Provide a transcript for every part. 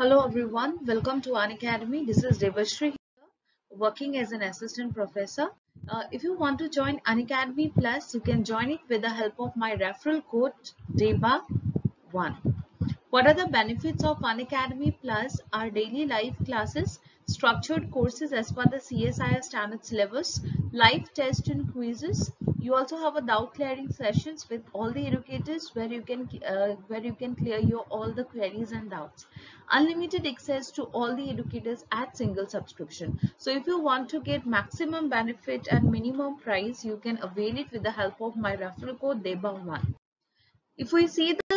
Hello everyone, welcome to Unacademy. This is Debashree here, working as an assistant professor. Uh, if you want to join Unacademy Plus, you can join it with the help of my referral code DEBA1. What are the benefits of Unacademy Plus? Our daily live classes, structured courses as per the CSIR standard syllabus, live tests and quizzes. You also have a doubt clearing sessions with all the educators where you can uh, where you can clear your all the queries and doubts. Unlimited access to all the educators at single subscription. So if you want to get maximum benefit at minimum price, you can avail it with the help of my referral code DEBA1. If we see the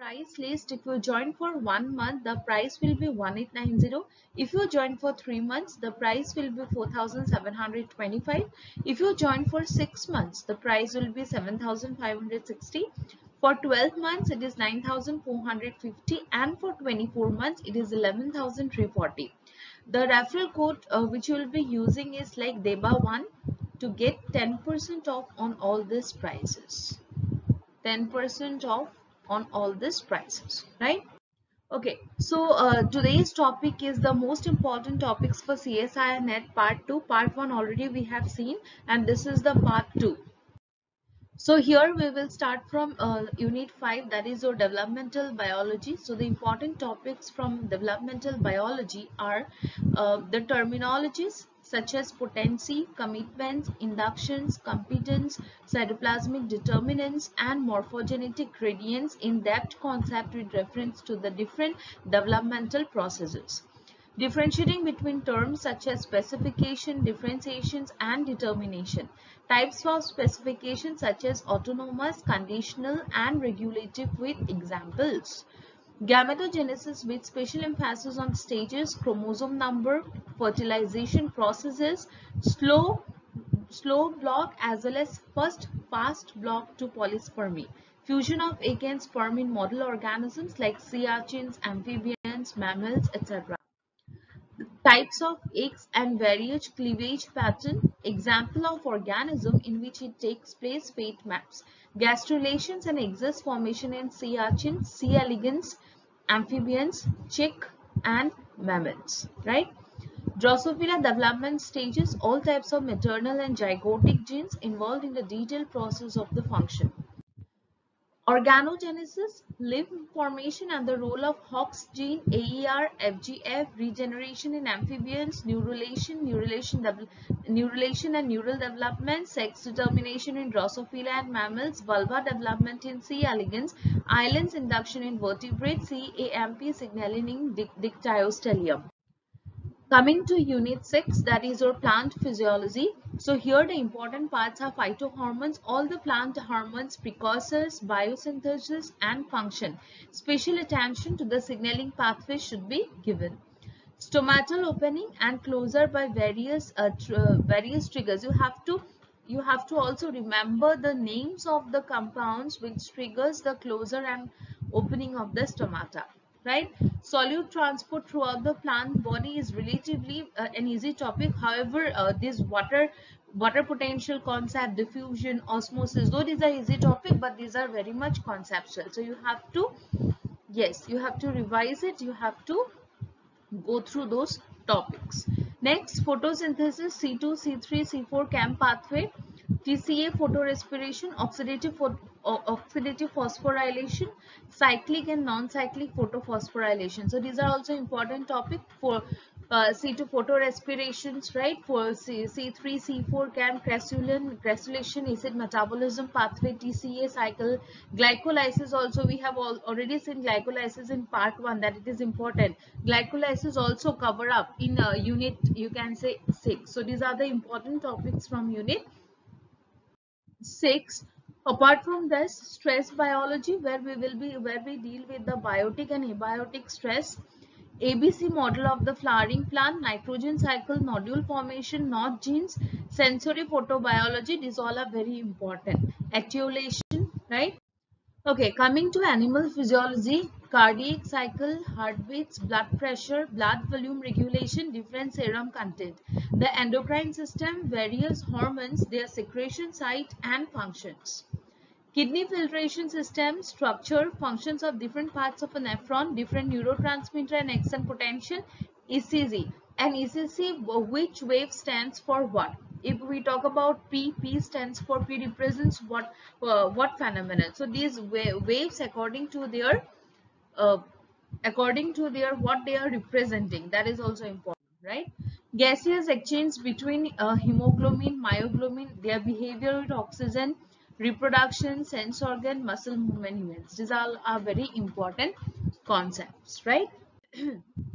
price list, if you join for one month, the price will be 1890. If you join for three months, the price will be 4725. If you join for six months, the price will be 7560. For 12 months, it is 9450 and for 24 months, it is 11340. The referral code uh, which you will be using is like DEBA1 to get 10% off on all these prices. 10% off on all these prices, right? Okay, so uh, today's topic is the most important topics for CSIR NET part 2. Part 1 already we have seen and this is the part 2. So here we will start from uh, unit 5 that is your developmental biology. So the important topics from developmental biology are uh, the terminologies, such as potency, commitments, inductions, competence, cytoplasmic determinants, and morphogenetic gradients in-depth concept with reference to the different developmental processes. Differentiating between terms such as specification, differentiations, and determination. Types of specification such as autonomous, conditional, and regulative with examples. Gametogenesis with special emphasis on stages, chromosome number, fertilization processes, slow, slow block as well as first fast block to polyspermy. Fusion of egg and sperm in model organisms like sea urchins, amphibians, mammals, etc. Types of eggs and various cleavage pattern. Example of organism in which it takes place fate maps. Gastrulations and axis formation in sea urchins, C. elegans, amphibians, chick and mammals, right? Drosophila development stages, all types of maternal and zygotic genes involved in the detailed process of the function. Organogenesis, limb formation and the role of Hox gene, AER, FGF, regeneration in amphibians, neurulation, neurulation, neurulation and neural development, sex determination in Drosophila and mammals, vulva development in C. elegans, islands induction in vertebrates, CAMP signaling in dictyostelium. Coming to unit 6 that is your plant physiology. So here the important parts are phytohormones, all the plant hormones, precursors, biosynthesis and function. Special attention to the signaling pathway should be given. Stomatal opening and closure by various uh, tr uh, various triggers. You have to you have to also remember the names of the compounds which triggers the closure and opening of the stomata right? Solute transport throughout the plant body is relatively uh, an easy topic. However uh, this water water potential concept diffusion osmosis though these are easy topic but these are very much conceptual. So you have to yes you have to revise it. You have to go through those topics. Next photosynthesis c2 c3 c4 cam pathway TCA photorespiration, oxidative, oxidative phosphorylation, cyclic and non-cyclic photophosphorylation. So these are also important topic for uh, C2 photorespirations, right? For C, C3, C4 CAM, cressulin, crassulacean, acid metabolism pathway, TCA cycle, glycolysis also we have all, already seen glycolysis in part 1 that it is important. Glycolysis also cover up in uh, unit you can say 6. So these are the important topics from unit 6 apart from this stress biology where we will be where we deal with the biotic and abiotic stress ABC model of the flowering plant, nitrogen cycle, nodule formation, nod genes, sensory photobiology, these all are very important. Activation, right? Okay, coming to animal physiology, cardiac cycle, heartbeats, blood pressure, blood volume regulation, different serum content. The endocrine system, various hormones, their secretion site and functions. Kidney filtration system, structure, functions of different parts of a nephron, different neurotransmitter and action potential, ECG. And ECG, which wave stands for what? If we talk about P, P stands for P represents what uh, what phenomenon. So these waves according to their uh, according to their what they are representing that is also important right gaseous exchange between uh, hemoglobin myoglobin their behavior with oxygen reproduction, sense organ, muscle movement units. These all are very important concepts, right?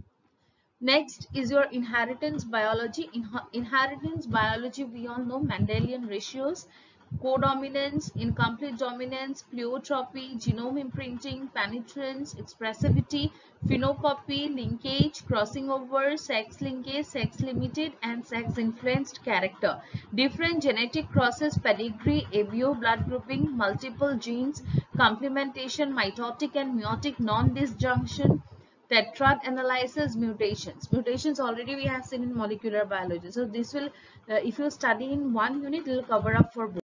Next is your inheritance biology. In inheritance biology, we all know Mendelian ratios, codominance, incomplete dominance, pleiotropy, genome imprinting, penetrance, expressivity, phenocopy, linkage, crossing over, sex linkage, sex limited and sex influenced character. Different genetic crosses, pedigree, ABO blood grouping, multiple genes, complementation, mitotic and meiotic non-disjunction, tetrad analyzes mutations. Mutations already we have seen in molecular biology. So this will uh, if you study in one unit it will cover up for both.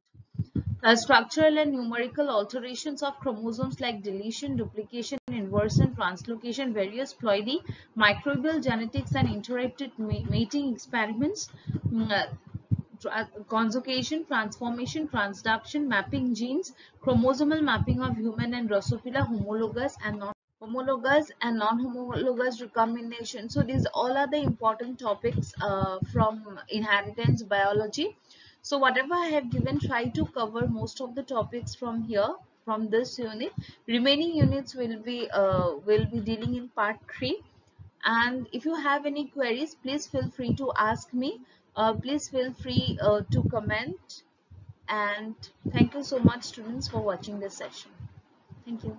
Uh, structural and numerical alterations of chromosomes like deletion, duplication, inversion, translocation, various ploidy, microbial genetics and interrupted mating experiments, mm, uh, conjugation, transformation, transduction, mapping genes, chromosomal mapping of human and Drosophila, homologous and non homologous and non-homologous recombination. So these all are the important topics uh, from inheritance biology. So whatever I have given, try to cover most of the topics from here, from this unit. Remaining units will be uh, will be dealing in part three. And if you have any queries, please feel free to ask me. Uh, please feel free uh, to comment. And thank you so much, students, for watching this session. Thank you.